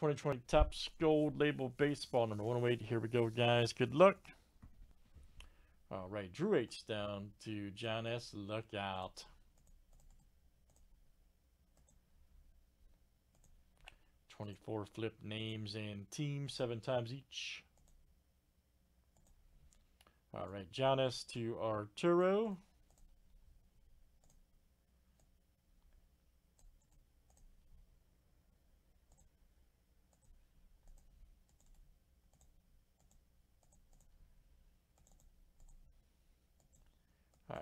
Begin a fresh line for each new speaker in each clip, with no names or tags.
2020 Topps Gold Label Baseball number 108. Here we go, guys. Good luck. All right, Drew H down to John S. Look out. Twenty-four flip names and teams seven times each. All right, John S. to Arturo.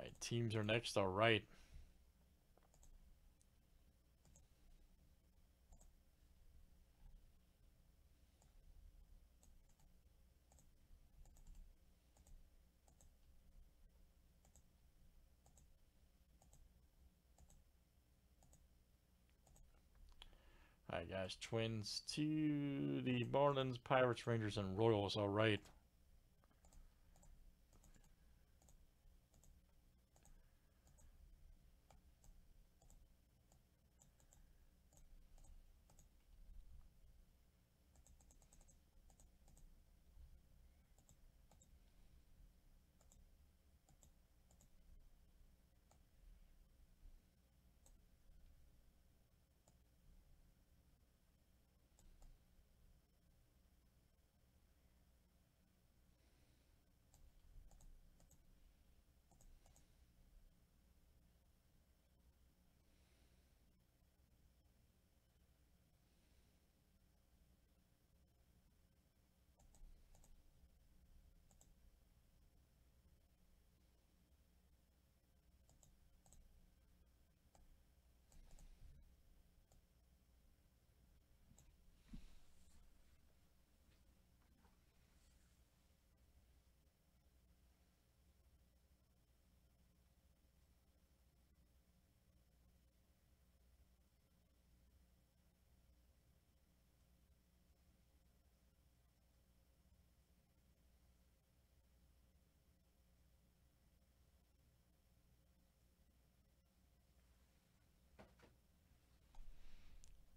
Right, teams are next. All right. All right, guys. Twins to the Marlins, Pirates, Rangers, and Royals. All right.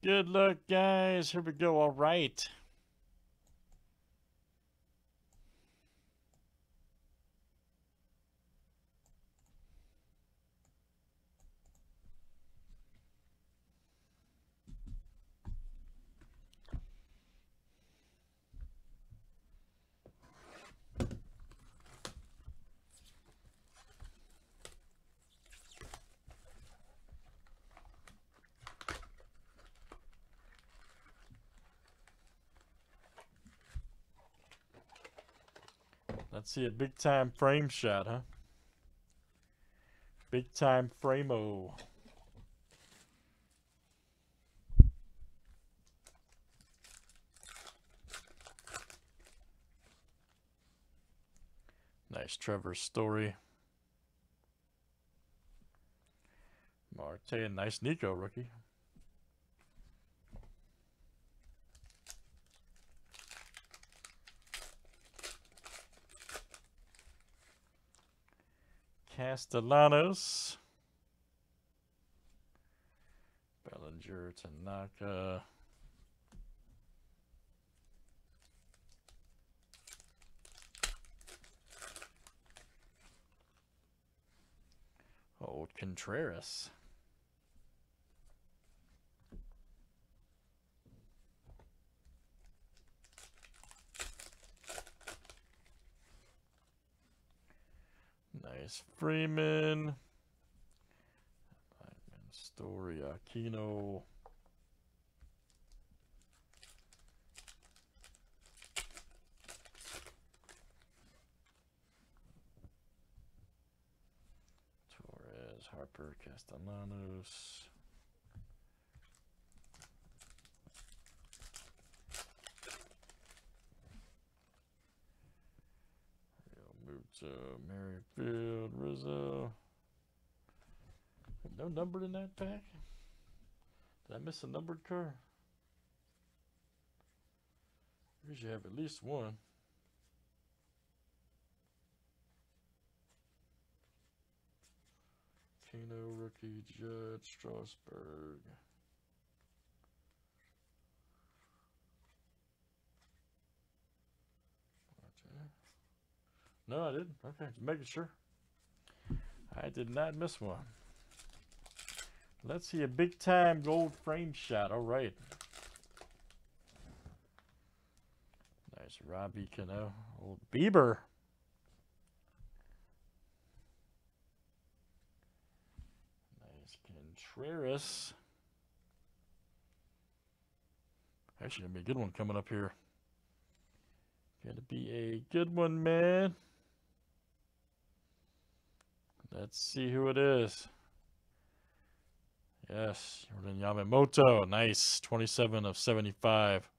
Good luck, guys. Here we go. All right. Let's see a big time frame shot, huh? Big time frame-o. Nice Trevor Story. Marte, nice Nico rookie. Castellanos. Bellinger, Tanaka. Old Contreras. Freeman. Story uh, Aquino. Torres, Harper, Castellanos. So Merrifield, Rizzo. No numbered in that pack? Did I miss a numbered car? We should have at least one. Keno, rookie, Judd, Strasburg. No, I didn't. Okay, just making sure. I did not miss one. Let's see a big time gold frame shot. All right. Nice Robbie Cano. Old Bieber. Nice Contreras. Actually, gonna be a good one coming up here. Gonna be a good one, man. Let's see who it is. Yes, Jordan Yamamoto. Nice. 27 of 75.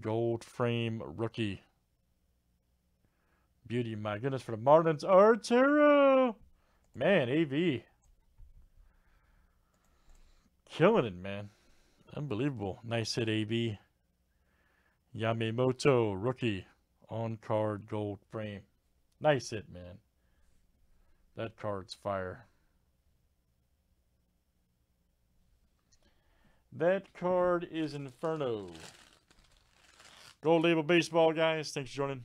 Gold frame rookie. Beauty, my goodness, for the Marlins. Arturo! Man, AV. Killing it, man. Unbelievable. Nice hit, AV. Yamamoto, rookie. On card gold frame. Nice hit, man. That card's fire. That card is Inferno. Gold Label Baseball, guys. Thanks for joining.